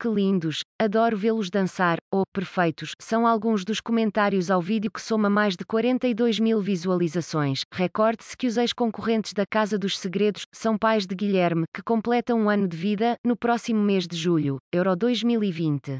Que lindos, adoro vê-los dançar, ou, perfeitos, são alguns dos comentários ao vídeo que soma mais de 42 mil visualizações. Recorde-se que os ex-concorrentes da Casa dos Segredos são pais de Guilherme, que completa um ano de vida, no próximo mês de julho, Euro 2020.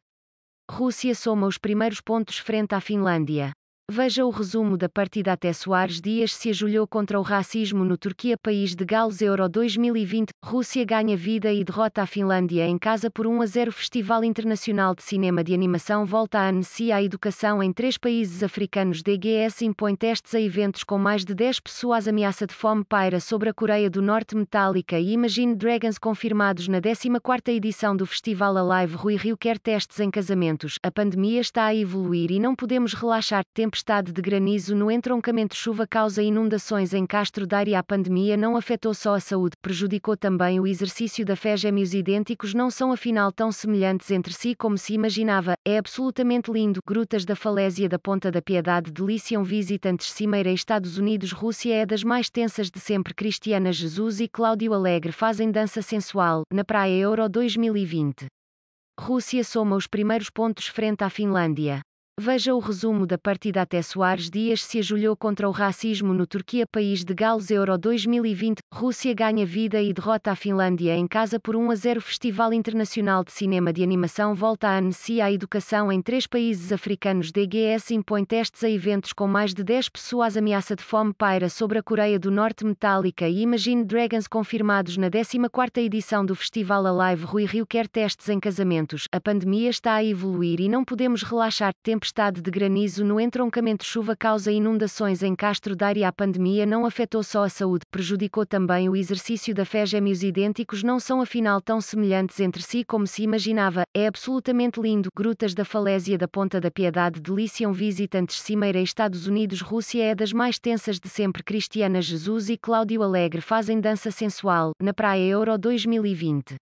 Rússia soma os primeiros pontos frente à Finlândia. Veja o resumo da partida até Soares Dias se ajulhou contra o racismo no Turquia País de Gales Euro 2020, Rússia ganha vida e derrota a Finlândia em casa por 1 a 0 Festival Internacional de Cinema de Animação volta a anunciar a educação em três países africanos. DGS impõe testes a eventos com mais de 10 pessoas. Ameaça de fome paira sobre a Coreia do Norte Metallica e Imagine Dragons confirmados na 14ª edição do Festival Alive. Rui Rio quer testes em casamentos, a pandemia está a evoluir e não podemos relaxar, tempos tempestade de granizo no entroncamento chuva causa inundações em Castro Daire a pandemia não afetou só a saúde, prejudicou também o exercício da fé. Gêmeos idênticos não são afinal tão semelhantes entre si como se imaginava, é absolutamente lindo, grutas da falésia da Ponta da Piedade deliciam visitantes. Cimeira Estados Unidos Rússia é das mais tensas de sempre. Cristiana Jesus e Cláudio Alegre fazem dança sensual, na praia Euro 2020. Rússia soma os primeiros pontos frente à Finlândia. Veja o resumo da partida até Soares Dias se ajulhou contra o racismo no Turquia País de Gales Euro 2020, Rússia ganha vida e derrota a Finlândia em casa por 1 a 0 Festival Internacional de Cinema de Animação volta a anunciar a educação em três países africanos. DGS impõe testes a eventos com mais de 10 pessoas. Ameaça de fome paira sobre a Coreia do Norte Metallica e Imagine Dragons confirmados na 14ª edição do Festival Alive. Rui Rio quer testes em casamentos, a pandemia está a evoluir e não podemos relaxar, tempos tempestade de granizo no entroncamento chuva causa inundações em Castro Daire a pandemia não afetou só a saúde, prejudicou também o exercício da fé. Gêmeos idênticos não são afinal tão semelhantes entre si como se imaginava, é absolutamente lindo, grutas da falésia da Ponta da Piedade deliciam visitantes. Cimeira Estados Unidos Rússia é das mais tensas de sempre. Cristiana Jesus e Cláudio Alegre fazem dança sensual, na praia Euro 2020.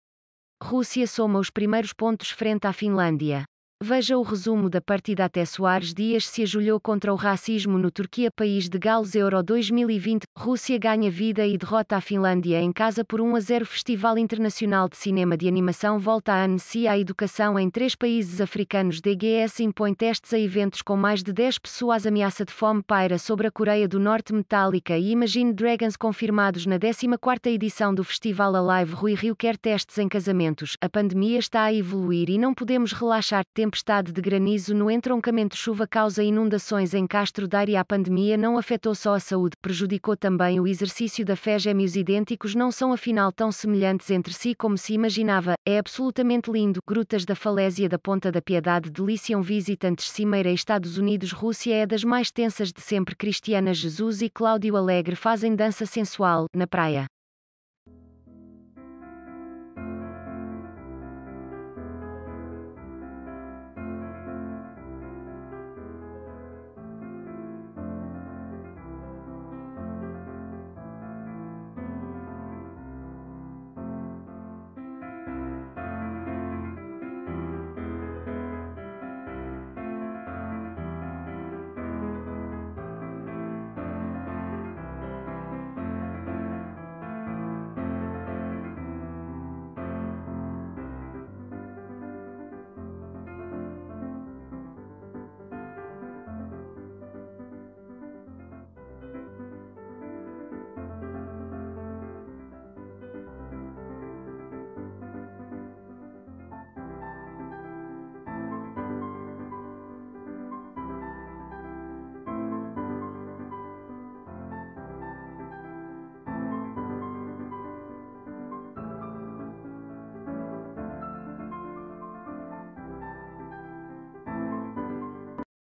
Rússia soma os primeiros pontos frente à Finlândia. Veja o resumo da partida até Soares Dias se ajulhou contra o racismo no Turquia País de Gales Euro 2020, Rússia ganha vida e derrota a Finlândia em casa por 1 a 0 Festival Internacional de Cinema de Animação volta a anunciar a educação em três países africanos. DGS impõe testes a eventos com mais de 10 pessoas. Ameaça de fome paira sobre a Coreia do Norte. Metallica e Imagine Dragons confirmados na 14ª edição do Festival Alive. Rui Rio quer testes em casamentos, a pandemia está a evoluir e não podemos relaxar, tempestade de granizo no entroncamento chuva causa inundações em Castro Daire a pandemia não afetou só a saúde, prejudicou também o exercício da fé. Gêmeos idênticos não são afinal tão semelhantes entre si como se imaginava, é absolutamente lindo, grutas da falésia da Ponta da Piedade deliciam visitantes. Cimeira Estados Unidos Rússia é das mais tensas de sempre. Cristiana Jesus e Cláudio Alegre fazem dança sensual, na praia.